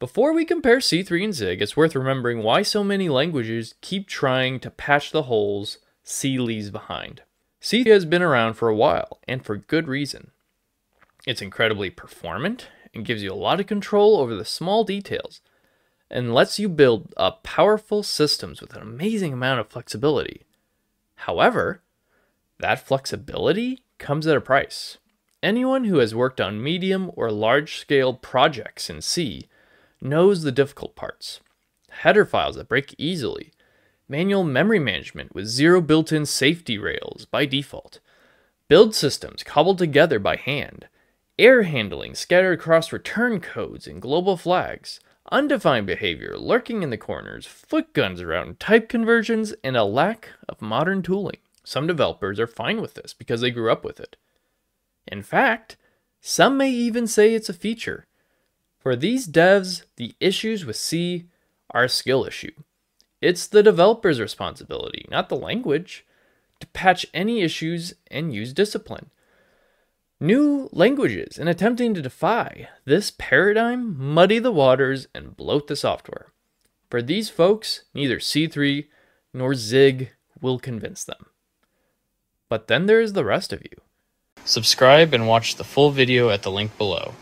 Before we compare C3 and Zig, it's worth remembering why so many languages keep trying to patch the holes C leaves behind. C has been around for a while, and for good reason. It's incredibly performant and gives you a lot of control over the small details, and lets you build up powerful systems with an amazing amount of flexibility. However, that flexibility comes at a price. Anyone who has worked on medium or large scale projects in C knows the difficult parts. Header files that break easily, manual memory management with zero built in safety rails by default, build systems cobbled together by hand, error handling scattered across return codes and global flags, undefined behavior lurking in the corners, foot guns around type conversions, and a lack of modern tooling. Some developers are fine with this because they grew up with it. In fact, some may even say it's a feature. For these devs, the issues with C are a skill issue. It's the developer's responsibility, not the language, to patch any issues and use discipline. New languages and attempting to defy this paradigm muddy the waters and bloat the software. For these folks, neither C3 nor Zig will convince them. But then there is the rest of you. Subscribe and watch the full video at the link below.